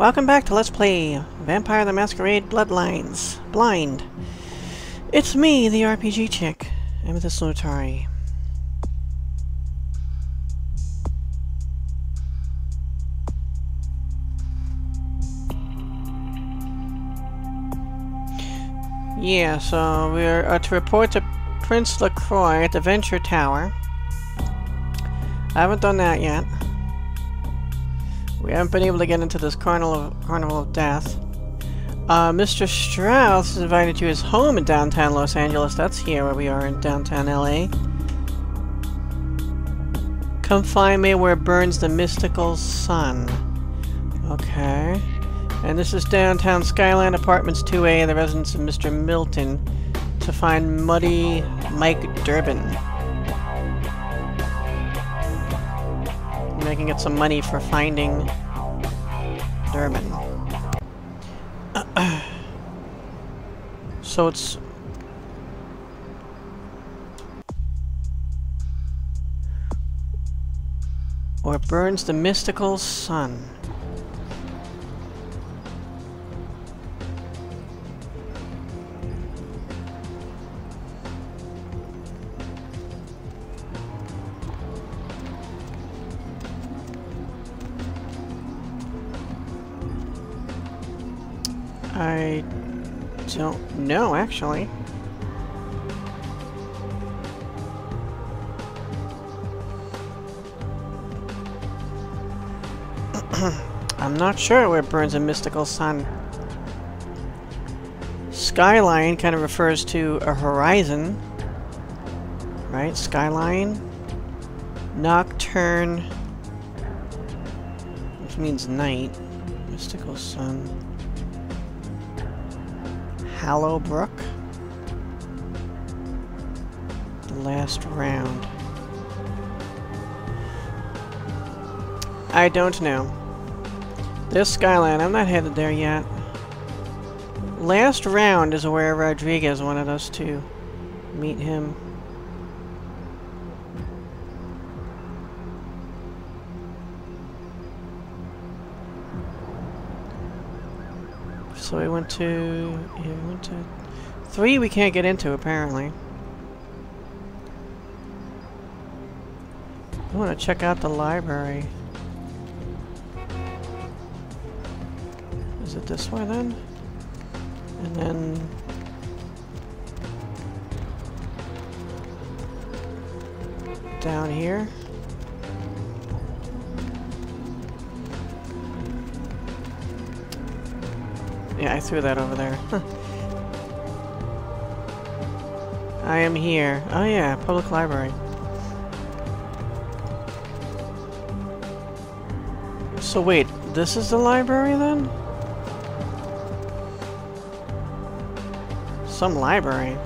Welcome back to Let's Play Vampire the Masquerade Bloodlines. Blind. It's me, the RPG chick, Amethyst Lunitari. Yeah, so we're uh, to report to Prince LaCroix at the Venture Tower. I haven't done that yet. We haven't been able to get into this Carnival of, Carnival of Death. Uh, Mr. Strauss is invited to his home in downtown Los Angeles. That's here where we are in downtown LA. Come find me where burns the mystical sun. Okay. And this is downtown Skyline Apartments 2A, the residence of Mr. Milton, to find Muddy Mike Durbin. Making it some money for finding Durbin. so it's... Or burns the mystical sun. Don't know, actually. I'm not sure where burns a mystical sun. Skyline kind of refers to a horizon, right? Skyline. Nocturne, which means night. Mystical sun. Hallowbrook. The last round. I don't know. This Skyline, I'm not headed there yet. Last round is where Rodriguez wanted us to meet him. So we went to... Yeah, we went to... Three we can't get into, apparently. I want to check out the library. Is it this way, then? And then... Down here? Yeah, I threw that over there. I am here. Oh yeah, public library. So wait, this is the library then? Some library.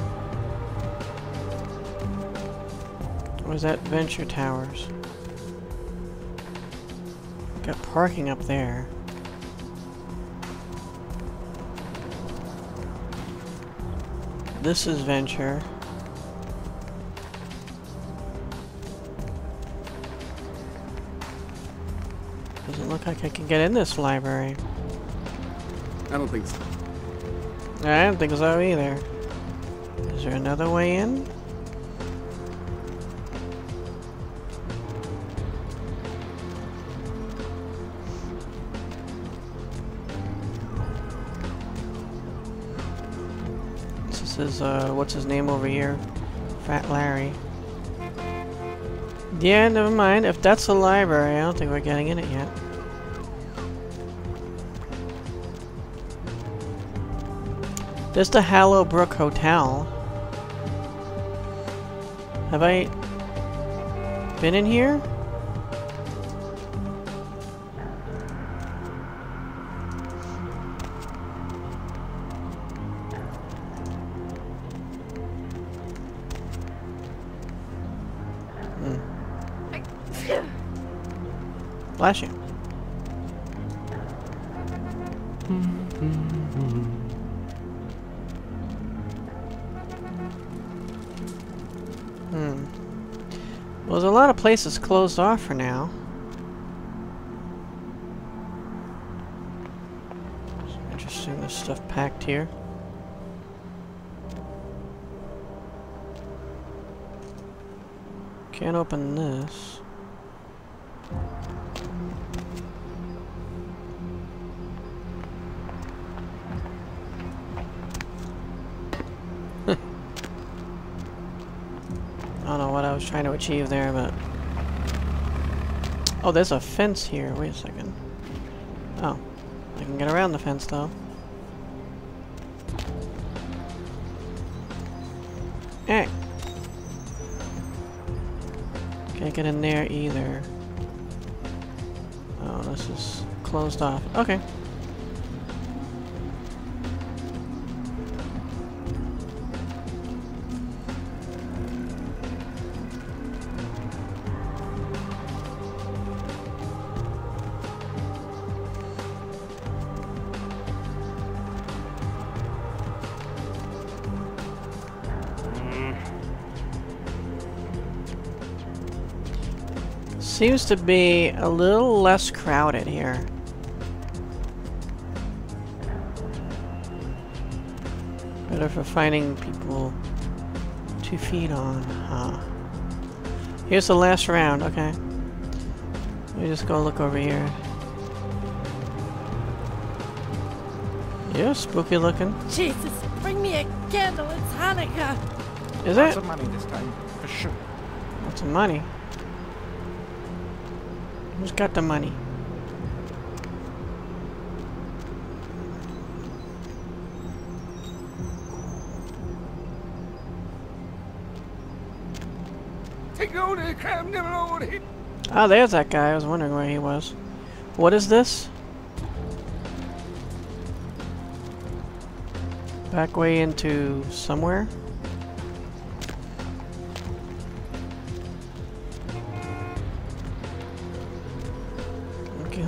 Is that Venture Towers? Got parking up there. This is Venture. Doesn't look like I can get in this library. I don't think so. I don't think so either. Is there another way in? Uh, what's his name over here? Fat Larry. Yeah, never mind. If that's the library, I don't think we're getting in it yet. There's the Hallowbrook Hotel. Have I been in here? Hmm. Well, there's a lot of places closed off for now. Interesting there's stuff packed here. Can't open this. I was trying to achieve there, but... Oh, there's a fence here. Wait a second. Oh. I can get around the fence, though. Hey! Can't get in there either. Oh, this is closed off. Okay. Seems to be a little less crowded here. Better for finding people to feed on, huh? Here's the last round, okay. Let me just go look over here. You're spooky looking. Jesus, bring me a candle. It's Hanukkah. Is Lots it? of money this time, for sure. What's the money? Who's got the money? Take on the crime, never on it. Oh, there's that guy. I was wondering where he was. What is this? Back way into somewhere?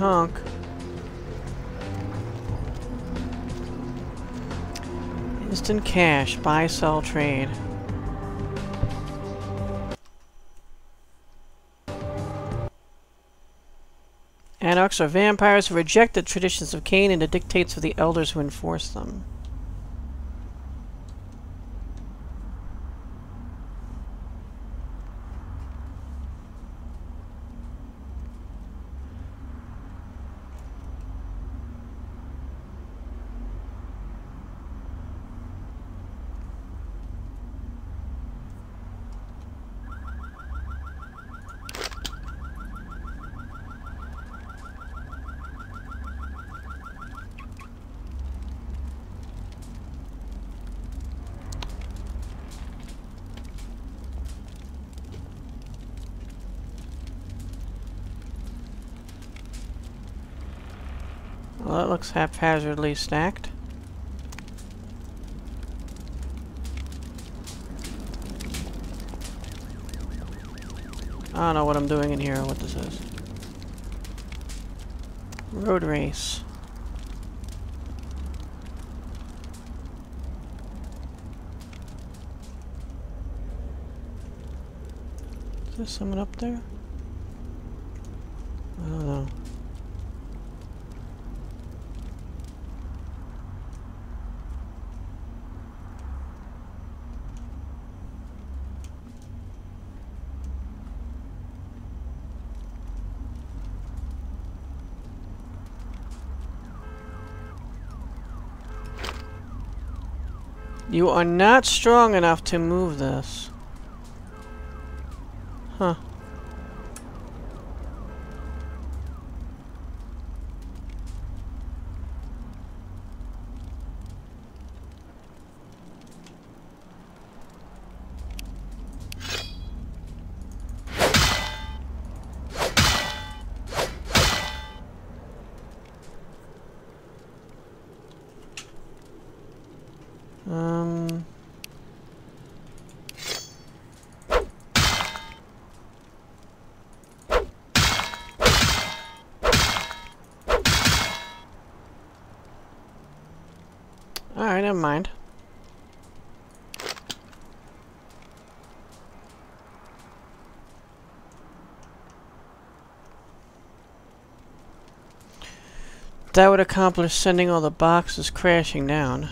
Honk. Instant cash. Buy, sell, trade. Anarchs are vampires who reject the traditions of Cain and the dictates of the elders who enforce them. Well, that looks haphazardly stacked. I don't know what I'm doing in here or what this is. Road race. Is there someone up there? I don't know. You are not strong enough to move this. Huh. Um. Alright, never mind. That would accomplish sending all the boxes crashing down.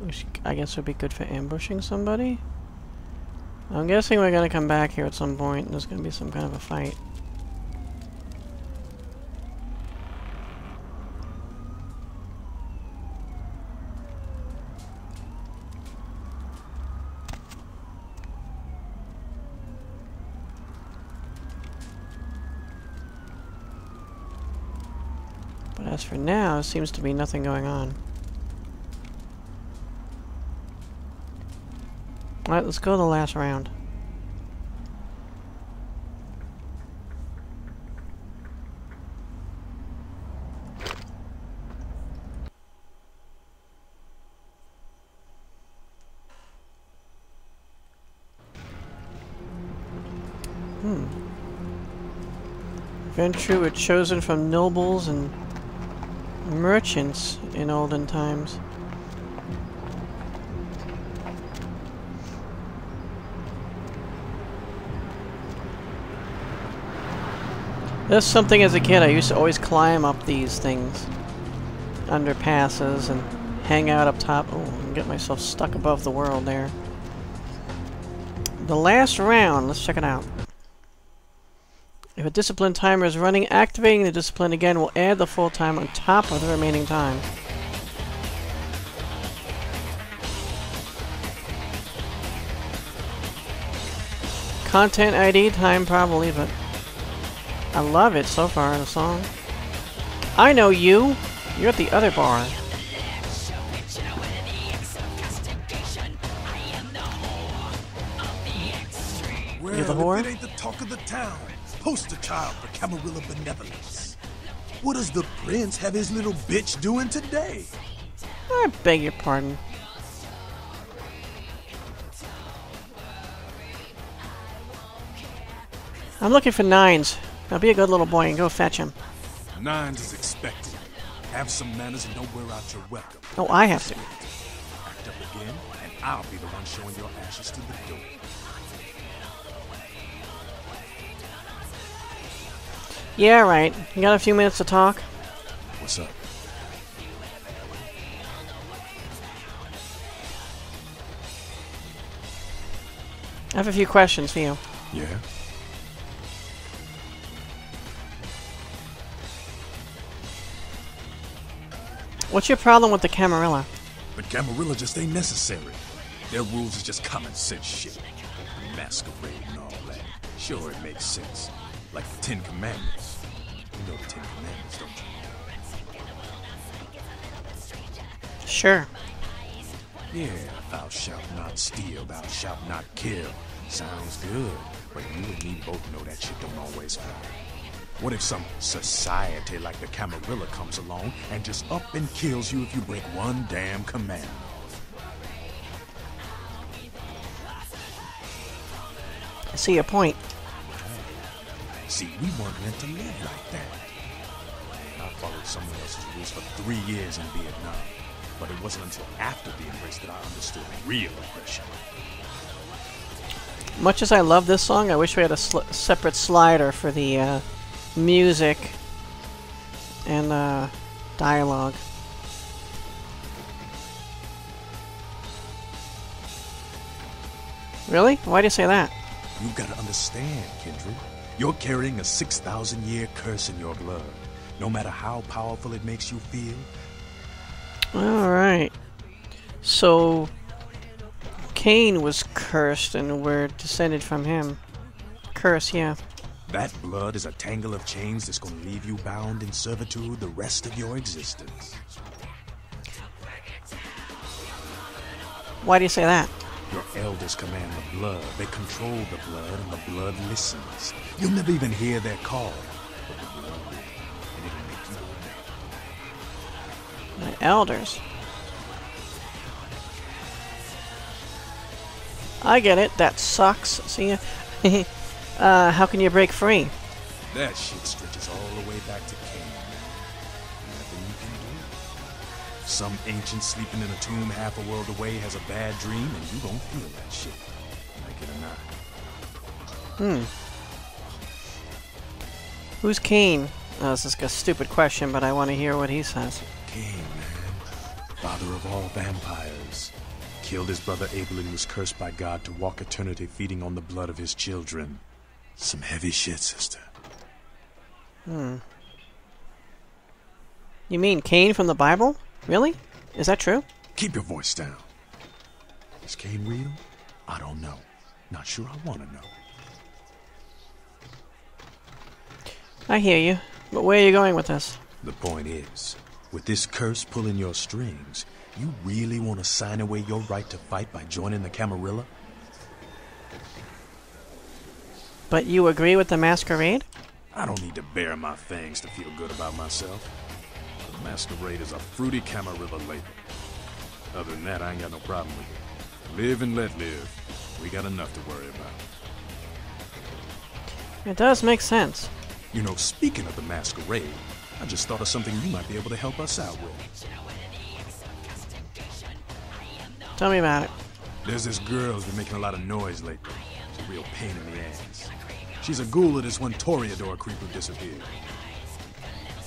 Which I guess would be good for ambushing somebody. I'm guessing we're gonna come back here at some point and there's gonna be some kind of a fight. But as for now, seems to be nothing going on. Alright, let's go to the last round. Hmm. Ventrue were chosen from nobles and merchants in olden times. That's something as a kid I used to always climb up these things. Underpasses and hang out up top. Oh, and get myself stuck above the world there. The last round, let's check it out. If a discipline timer is running, activating the discipline again will add the full time on top of the remaining time. Content ID time probably, but I love it so far in the song. I know you! You're at the other bar. You're the whore? If it ain't the talk of the town, poster child for Camarilla benevolence. What does the prince have his little bitch doing today? I beg your pardon. I'm looking for nines. Now be a good little boy and go fetch him. Nines is expected. Have some manners and don't wear out your welcome. Oh, I have to. Act up again, and I'll be the one showing your ashes to the door. Yeah, right. You got a few minutes to talk? What's up? I have a few questions for you. Yeah? What's your problem with the Camarilla? But Camarilla just ain't necessary. Their rules is just common sense shit. Masquerade and all that. Sure, it makes sense. Like the Ten Commandments. You know the Ten Commandments, don't you? Sure. Yeah, thou shalt not steal, thou shalt not kill. Sounds good, but you and me both know that shit don't always fly. What if some society like the Camarilla comes along and just up and kills you if you break one damn commandment? I see your point. See, we weren't meant to live like that. I followed someone else's rules for three years in Vietnam, but it wasn't until after the embrace that I understood real oppression. Much as I love this song, I wish we had a sl separate slider for the uh, music and uh, dialogue. Really? Why do you say that? You've got to understand, Kindred. You're carrying a 6,000 year curse in your blood. No matter how powerful it makes you feel, Alright. So, Cain was cursed and we're descended from him. Curse, yeah. that blood is a tangle of chains that's going to leave you bound in servitude the rest of your existence. Why do you say that? Your elders command the blood. They control the blood, and the blood listens. You'll never even hear their call. But the blood will, and it'll make you obey. My elders. I get it. That sucks. See ya. uh, how can you break free? That shit stretches all the way back to Some ancient sleeping in a tomb half a world away has a bad dream, and you gon' feel that shit. Like it or not. Hmm. Who's Cain? Oh, this is a stupid question, but I want to hear what he says. Cain, man. Father of all vampires. Killed his brother Abel and was cursed by God to walk eternity feeding on the blood of his children. Some heavy shit, sister. Hmm. You mean Cain from the Bible? Really? Is that true? Keep your voice down. Is Cain real? I don't know. Not sure I want to know. I hear you. But where are you going with this? The point is, with this curse pulling your strings, you really want to sign away your right to fight by joining the Camarilla? But you agree with the masquerade? I don't need to bare my fangs to feel good about myself. Masquerade is a fruity Camarilla label. Other than that, I ain't got no problem with it. Live and let live. We got enough to worry about. It does make sense. You know, speaking of the masquerade, I just thought of something you might be able to help us out with. Tell me about it. There's this girl who's been making a lot of noise lately. She's a real pain in the ass. She's a ghoul of this one Toreador creep who disappeared.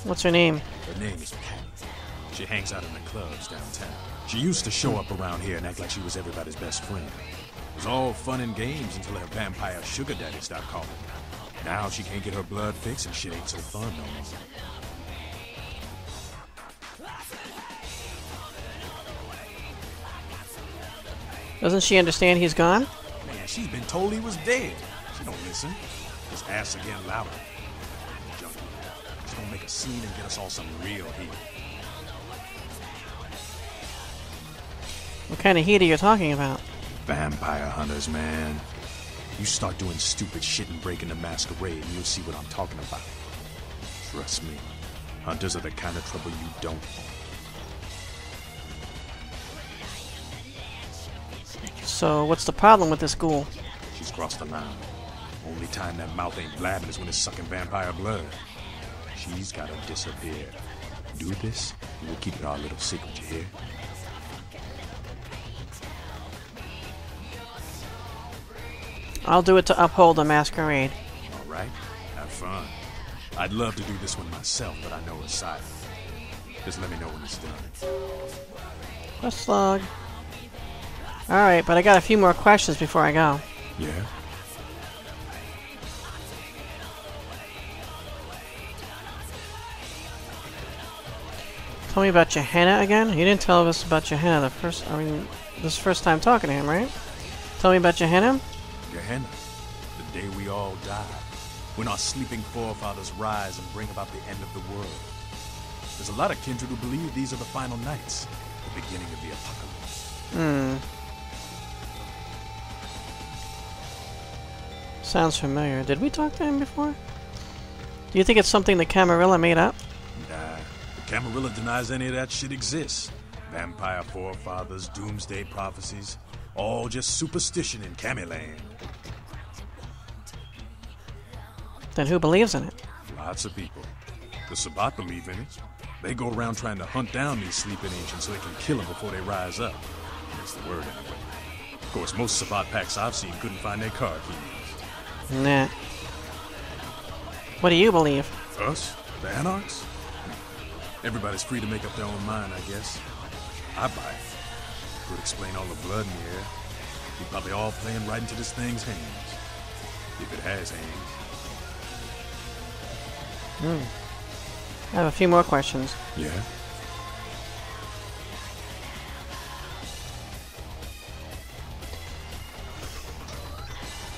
What's her name? Her name is Patty. She hangs out in the clubs downtown. She used to show up around here and act like she was everybody's best friend. It was all fun and games until her vampire sugar daddy stopped calling. Now she can't get her blood fixed and shit ain't so fun no more. Doesn't she understand he's gone? Man, she's been told he was dead. She don't listen. Just ass again louder. She's gonna make a scene and get us all some real heat. What kind of heat are you talking about? Vampire hunters, man. You start doing stupid shit and breaking the masquerade, and you'll see what I'm talking about. Trust me, hunters are the kind of trouble you don't want. So, what's the problem with this ghoul? She's crossed the line. Only time that mouth ain't blabbing is when it's sucking vampire blood. She's gotta disappear. Do this, and we'll keep it our little secret, you hear? I'll do it to uphold the masquerade. All right, have fun. I'd love to do this one myself, but I know it's silent. Just let me know when it's done. Quest log. Alright, but I got a few more questions before I go. Yeah? Tell me about Gehenna again? You didn't tell us about Gehenna the first, I mean, this first time talking to him, right? Tell me about Johanna? Gehenna, the day we all die, when our sleeping forefathers rise and bring about the end of the world. There's a lot of kindred who believe these are the final nights, the beginning of the apocalypse. Hmm. Sounds familiar. Did we talk to him before? Do you think it's something the Camarilla made up? Nah, Camarilla denies any of that shit exists. Vampire forefathers, doomsday prophecies, all just superstition in Camiland. Then who believes in it? Lots of people. The Sabbat believe in it. They go around trying to hunt down these sleeping ancients so they can kill them before they rise up. That's the word anyway. Of course, most Sabbat packs I've seen couldn't find their car keys. Nah. What do you believe? Us? The Anarchs? Everybody's free to make up their own mind, I guess. I buy it. Would explain all the blood in the air. You're probably all playing right into this thing's hands. If it has hands. Hmm. I have a few more questions. Yeah?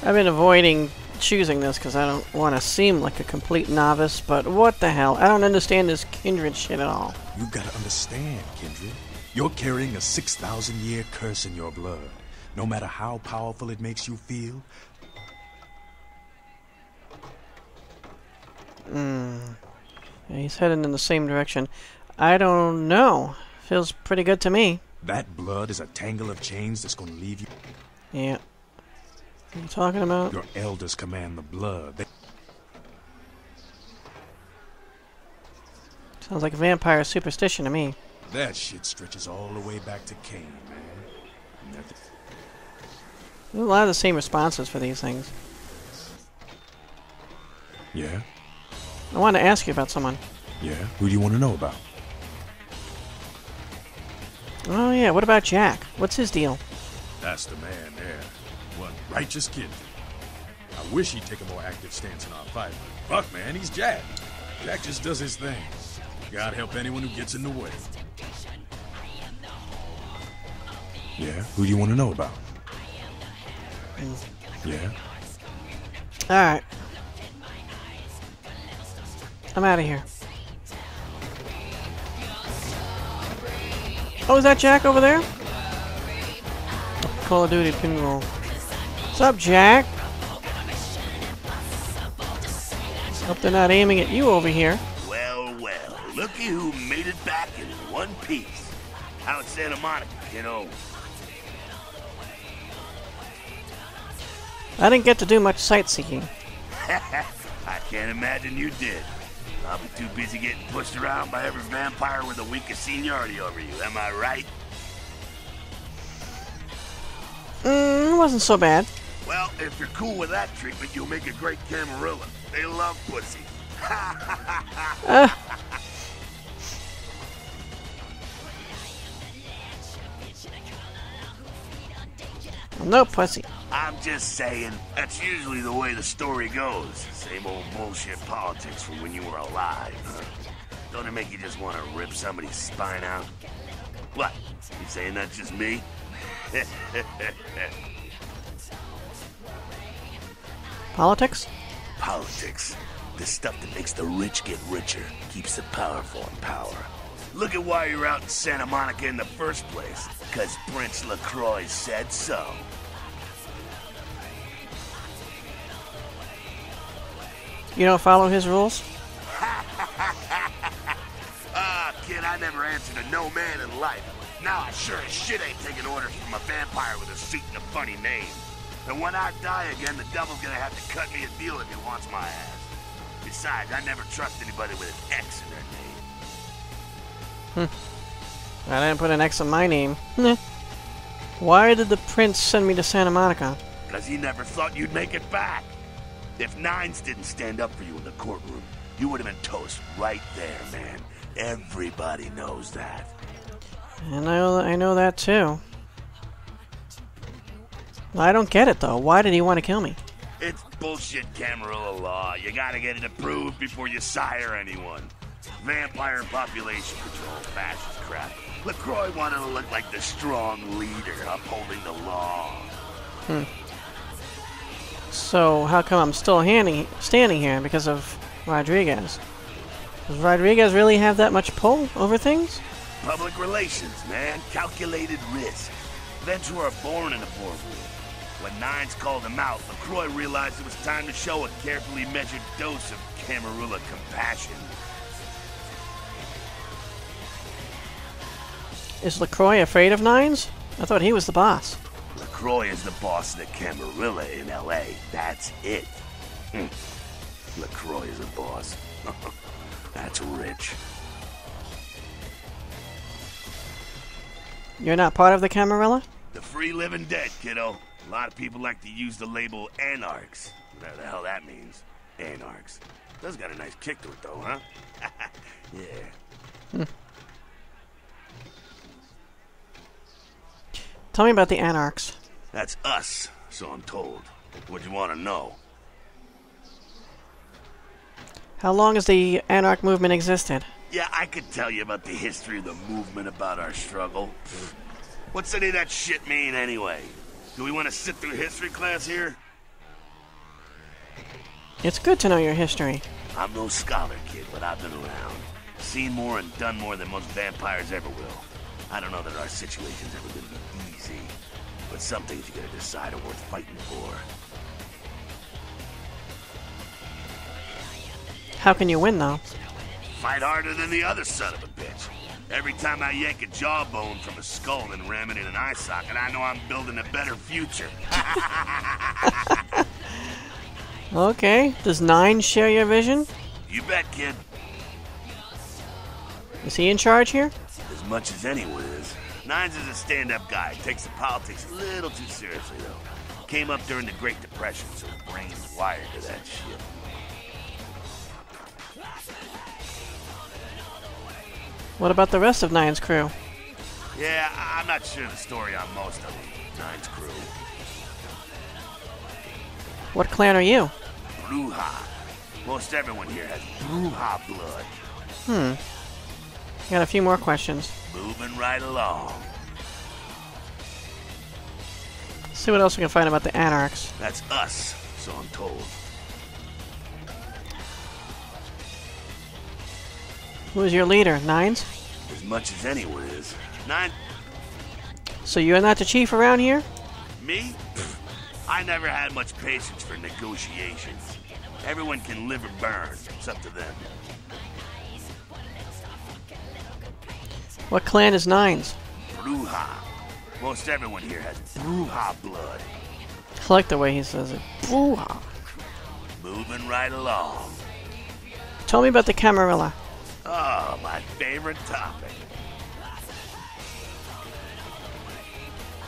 I've been avoiding choosing this because I don't want to seem like a complete novice, but what the hell? I don't understand this kindred shit at all. You gotta understand, Kindred. You're carrying a 6,000 year curse in your blood. No matter how powerful it makes you feel, Yeah, he's heading in the same direction. I don't know. Feels pretty good to me. that blood is a tangle of chains that's gonna leave you. Yeah. What are you talking about? Your elders command the blood. They Sounds like vampire superstition to me. That shit stretches all the way back to Cain, man. Nothing. There's a lot of the same responses for these things. Yeah? I want to ask you about someone. Yeah? Who do you want to know about? Oh yeah, what about Jack? What's his deal? That's the man there. One righteous kid. I wish he'd take a more active stance in our fight. Fuck, man, he's Jack. Jack just does his thing. God help anyone who gets in the way. Yeah? Who do you want to know about? Yeah? Alright. I'm out of here. Oh, is that Jack over there? Call of Duty pinroll. What's up, Jack? Hope they're not aiming at you over here. Well, well, looky who made it back in one piece. Out in Santa Monica, you know. I didn't get to do much sightseeing. I can't imagine you did. I'll be too busy getting pushed around by every vampire with the of seniority over you, am I right? Mm, it wasn't so bad. Well, if you're cool with that treatment, you'll make a great Camarilla. They love pussy. Uh, no pussy. I'm just saying, that's usually the way the story goes. Same old bullshit politics from when you were alive, huh? Don't it make you just want to rip somebody's spine out? What? You saying that's just me? Politics? Politics. The stuff that makes the rich get richer, keeps the powerful in power. Look at why you're out in Santa Monica in the first place. Because Prince LaCroix said so. You don't follow his rules? Ah, kid, I never answered a no man in life. Now I sure as shit ain't taking orders from a vampire with a seat and a funny name. And when I die again, the devil's gonna have to cut me a deal if he wants my ass. Besides, I never trust anybody with an X in their name. Hmm. I didn't put an X in my name. Why did the prince send me to Santa Monica? Because he never thought you'd make it back. If Nines didn't stand up for you in the courtroom, you would have been toast right there, man. Everybody knows that. And I I know that too. I don't get it though. Why did he want to kill me? It's bullshit Camarilla law. You gotta get it approved before you sire anyone. Vampire population control, fascist crap. LaCroix wanted to look like the strong leader upholding the law. Hmm. So how come I'm still handing, standing here because of Rodriguez? Does Rodriguez really have that much pull over things? Public relations, man. Calculated risk. Events were born in a poor boardroom. When Nines called him out, LaCroix realized it was time to show a carefully measured dose of Camarilla compassion. Is LaCroix afraid of Nines? I thought he was the boss. LaCroix is the boss of the Camarilla in L.A. That's it. Hmm. LaCroix is a boss. That's rich. You're not part of the Camarilla? The free living dead, kiddo. A lot of people like to use the label anarchs. Whatever the hell that means. Anarchs. Does got a nice kick to it, though, huh? yeah. Tell me about the Anarchs. That's us, so I'm told. What you want to know? How long has the Anarch movement existed? Yeah, I could tell you about the history of the movement, about our struggle. What's any of that shit mean, anyway? Do we want to sit through history class here? It's good to know your history. I'm no scholar, kid, but I've been around. Seen more and done more than most vampires ever will. I don't know that our situation's ever gonna be easy, but some things you gotta decide are worth fighting for. How can you win, though? Fight harder than the other son of a bitch. Every time I yank a jawbone from a skull and ram it in an eye socket, I know I'm building a better future. Okay. Does Nine share your vision? you bet, kid. Is he in charge here? As much as anyone is. Nines is a stand-up guy. Takes the politics a little too seriously, though. Came up during the Great Depression, so his brain's wired to that shit. What about the rest of Nine's crew? Yeah, I'm not sure the story on most of. Nine's crew. What clan are you? Brujah. Most everyone here has Brujah blood. Hmm. Got a few more questions. Moving right along. see what else we can find about the Anarchs. That's us, so I'm told. Who is your leader? Nines? As much as anyone is. Nine. So you're not the chief around here? Me? I never had much patience for negotiations. Everyone can live or burn. It's up to them. What clan is Nines? Brujah. Most everyone here has Brujah blood. I like the way he says it. Boo-ha. Moving right along. Tell me about the Camarilla. Oh, my favorite topic.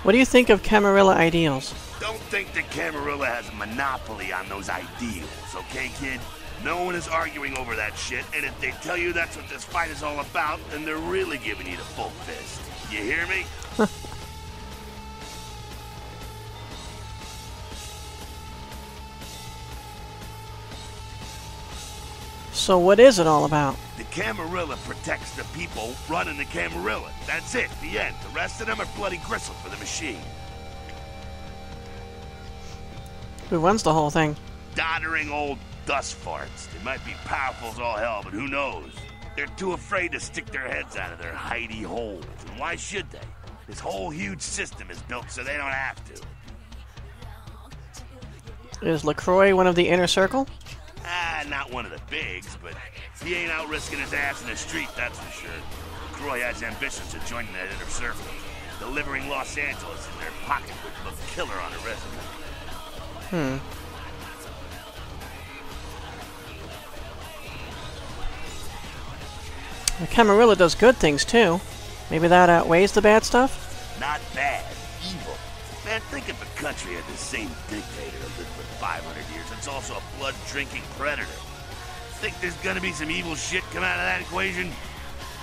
What do you think of Camarilla ideals? Don't think that Camarilla has a monopoly on those ideals, okay, kid? No one is arguing over that shit, and if they tell you that's what this fight is all about, then they're really giving you the full fist. You hear me? So what is it all about? Camarilla protects the people running the Camarilla. That's it, the end. The rest of them are bloody gristle for the machine. Who runs the whole thing? Doddering old dust farts. They might be powerful as all hell, but who knows? They're too afraid to stick their heads out of their hidey holes. And why should they? This whole huge system is built so they don't have to. Is LaCroix one of the inner circle? Ah, not one of the bigs, but he ain't out risking his ass in the street, that's for sure. Croy has ambitions of joining that inner circle. Delivering Los Angeles in their pocket with a killer on a resume. Hmm. The Camarilla does good things too. Maybe that outweighs the bad stuff? Not bad. Man, think if a country had the same dictator that lived for 500 years. It's also a blood-drinking predator. Think there's gonna be some evil shit come out of that equation?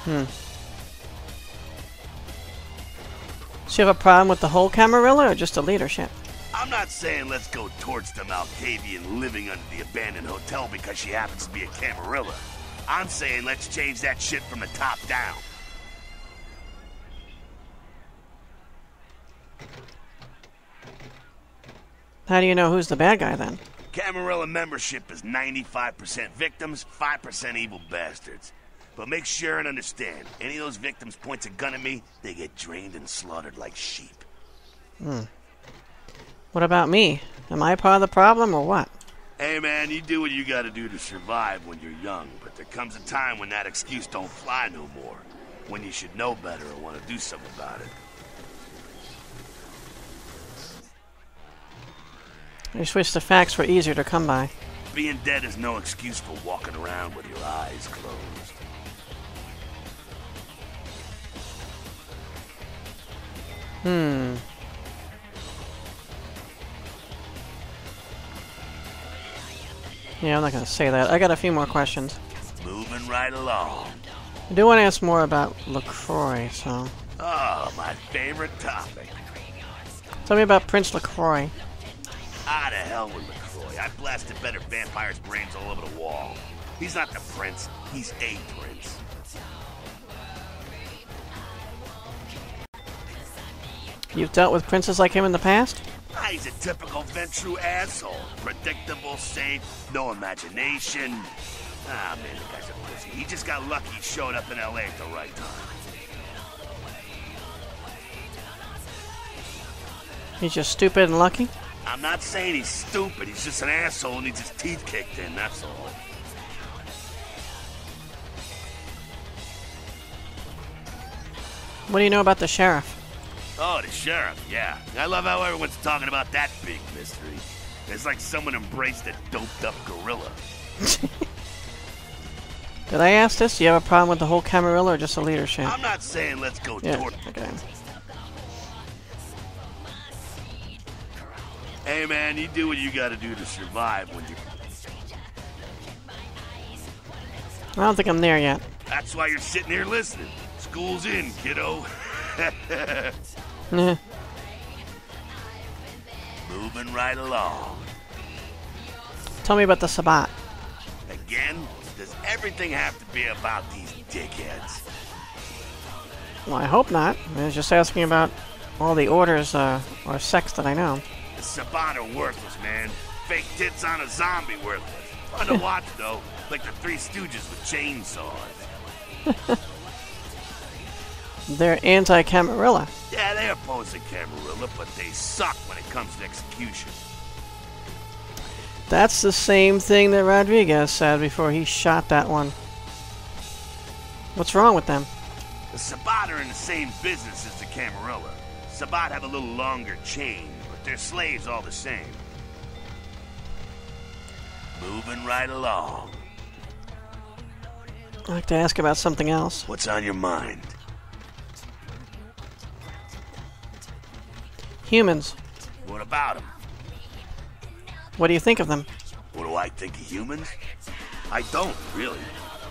Hmm. So you have a problem with the whole Camarilla or just the leadership? I'm not saying let's go towards the Malkavian living under the abandoned hotel because she happens to be a Camarilla. I'm saying let's change that shit from the top down. How do you know who's the bad guy then? Camarilla membership is 95% victims, 5% evil bastards. But make sure and understand, any of those victims points a gun at me, they get drained and slaughtered like sheep. Hmm. What about me? Am I part of the problem or what? Hey man, you do what you gotta do to survive when you're young, but there comes a time when that excuse don't fly no more. When you should know better or want to do something about it. I just wish the facts were easier to come by. Being dead is no excuse for walking around with your eyes closed. Hmm. Yeah, I'm not gonna say that. I got a few more questions. Moving right along. I do want to ask more about LaCroix, so... Oh, my favorite topic. Tell me about Prince LaCroix. Ah, to hell with LaCroix. I blasted better vampires' brains all over the wall. He's not the prince, he's a prince. You've dealt with princes like him in the past? Ah, he's a typical Ventrue asshole. Predictable, safe, no imagination. Ah, man, the guy's a pussy. He just got lucky he showed up in L.A. at the right time. He's just stupid and lucky? I'm not saying he's stupid. He's just an asshole and needs his teeth kicked in, that's all. What do you know about the sheriff? Oh, the sheriff, yeah. I love how everyone's talking about that big mystery. It's like someone embraced a doped up gorilla. Did I ask this? Do you have a problem with the whole Camarilla or just the leadership? I'm not saying let's go Yeah, okay. Hey, man, you do what you gotta do to survive when you. I don't think I'm there yet. That's why you're sitting here listening. School's in, kiddo. Nah. Moving right along. Tell me about the Sabbat. Again, does everything have to be about these dickheads? Well, I hope not. I was just asking about all the orders uh, or sects that I know. Are worthless, man. Fake tits on a zombie worthless. Fun to watch, though. Like the Three Stooges with chainsaws. They're anti-Camarilla. Yeah, they oppose the Camarilla, but they suck when it comes to execution. That's the same thing that Rodriguez said before he shot that one. What's wrong with them? The Sabbat are in the same business as the Camarilla. Sabbat have a little longer chain, they're slaves all the same. Moving right along. I'd like to ask about something else. What's on your mind? Humans. What about them? What do you think of them? What do I think of humans? I don't, really.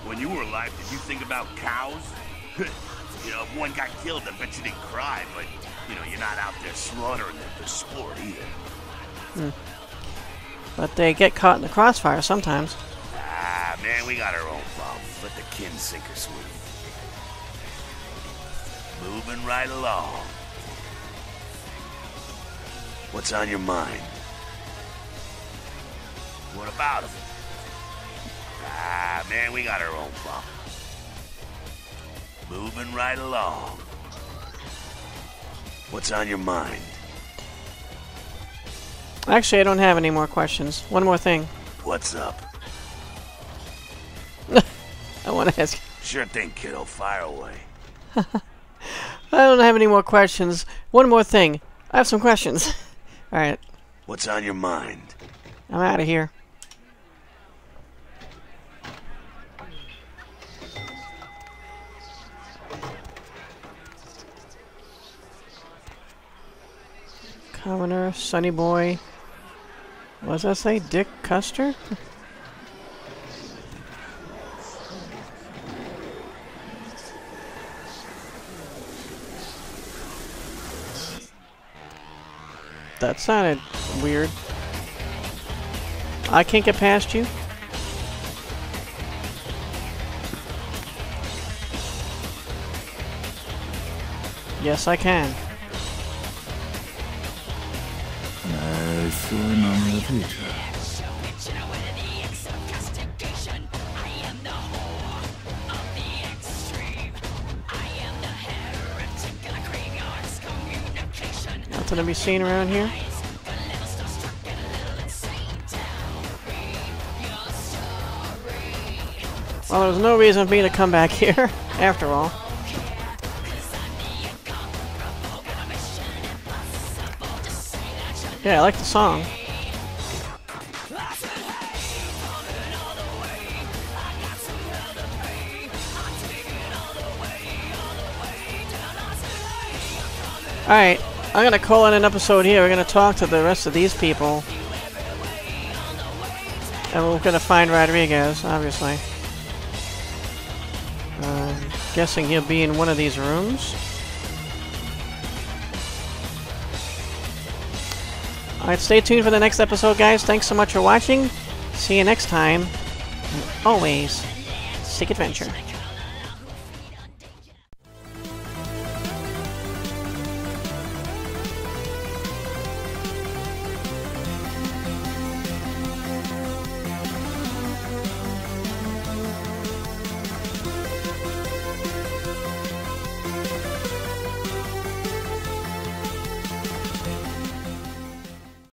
When you were alive, did you think about cows? you know, if one got killed, I bet you didn't cry, but, you know, you're not out there slaughtering them for sport either. Hmm. But they get caught in the crossfire sometimes. Ah, man, we got our own problems. Let the kine sink or swim. Moving right along. What's on your mind? What about him? Ah, man, we got our own problems. Moving right along. What's on your mind? Actually, I don't have any more questions. One more thing. What's up? I want to ask. Sure thing, kiddo. Fire away. I don't have any more questions. One more thing. I have some questions. Alright, What's on your mind? I'm out of here. Governor, Sonny Boy. What does that say? Dick Custer? That sounded weird. I can't get past you? Yes, I can. Still remember the future. Nothing to be seen around here? Well, there was no reason for me to come back here, after all. Yeah, I like the song. Alright, I'm gonna call in an episode here. We're gonna talk to the rest of these people. And we're gonna find Rodriguez, obviously. Uh, guessing he'll be in one of these rooms. Alright, stay tuned for the next episode, guys. Thanks so much for watching. See you next time. And always, seek adventure.